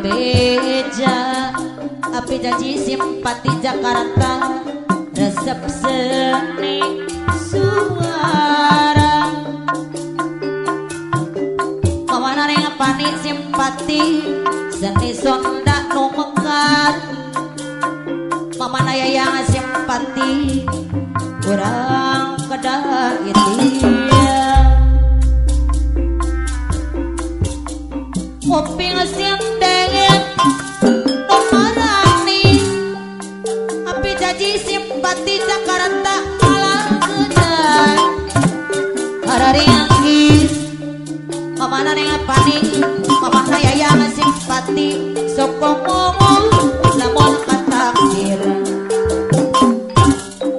bebeja. Api janji simpati Jakarta resep seni suara. Pemana ring pani simpati seni sonda nu mekar. Yang simpati kurang kedah itu Kuping sindengin paning Mapakayayang simpati So kumumul Lamon patakir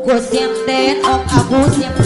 Kusim din ang agusim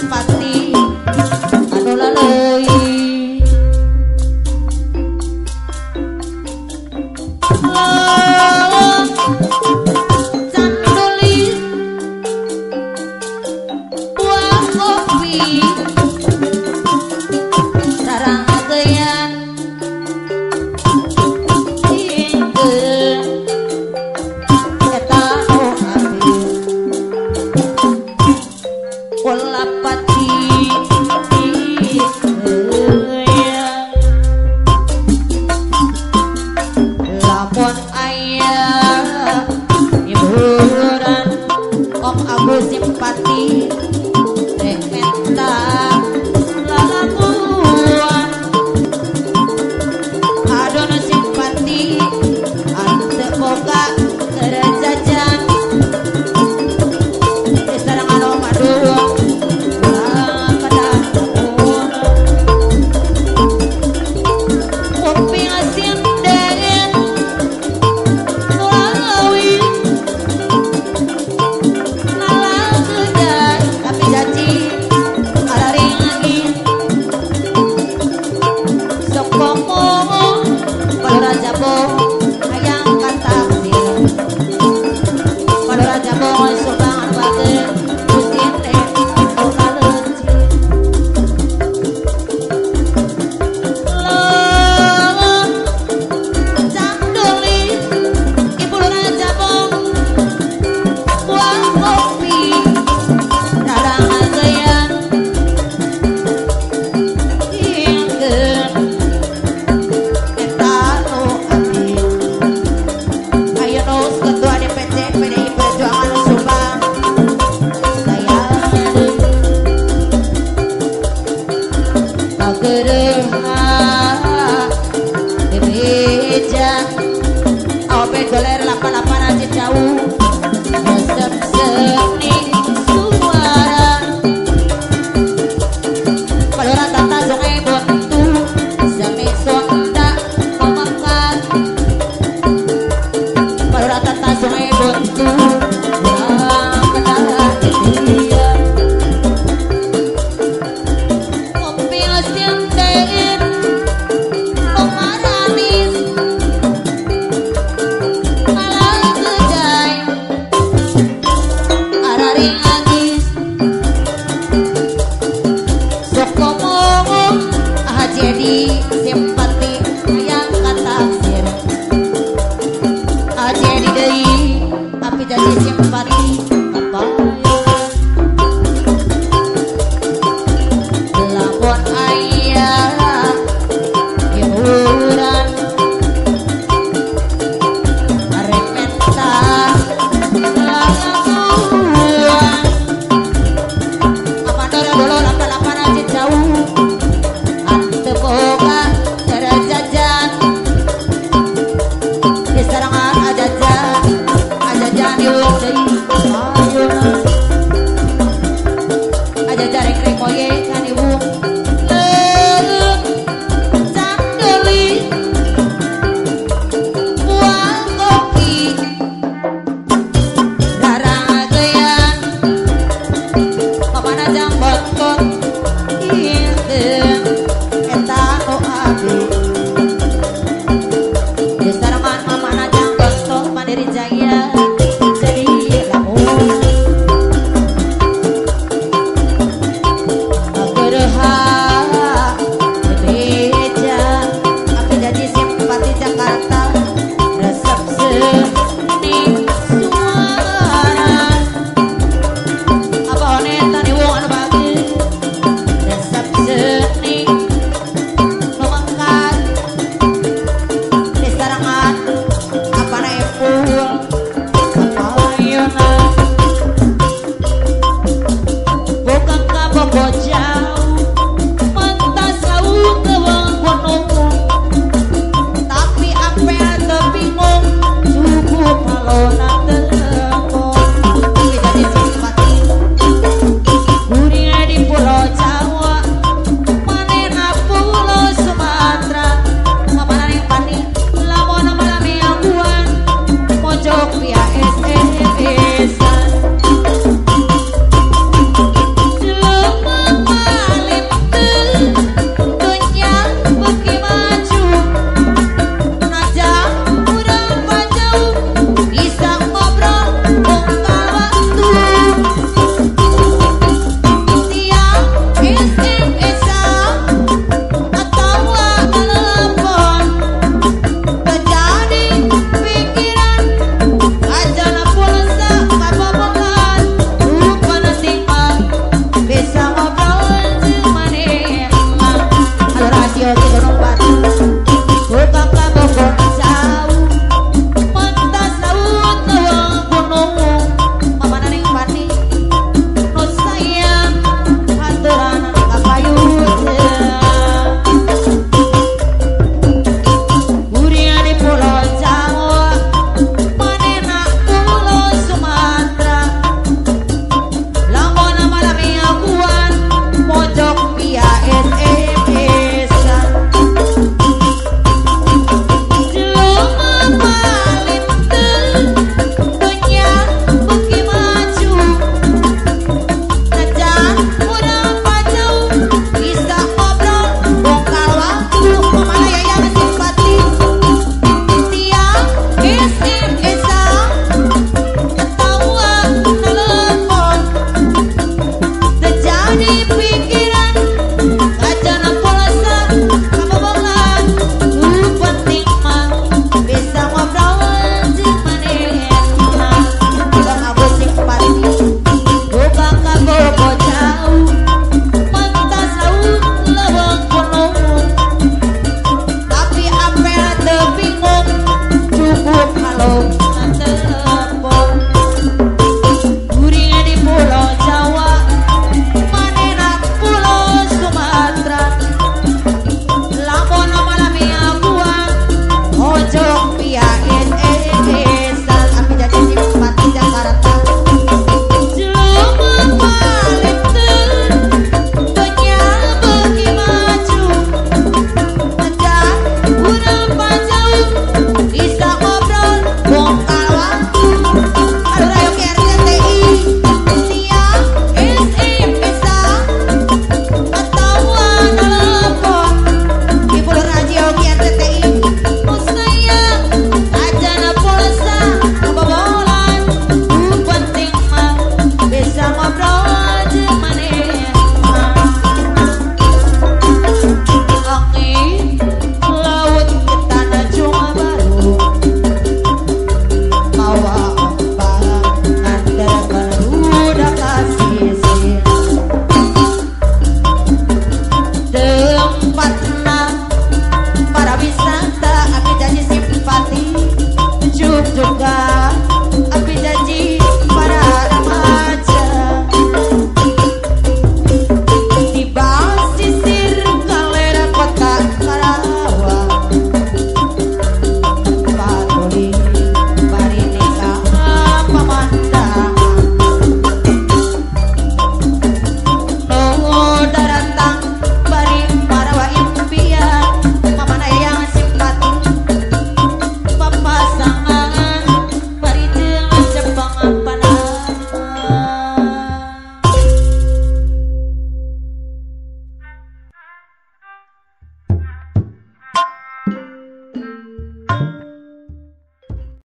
Thank you.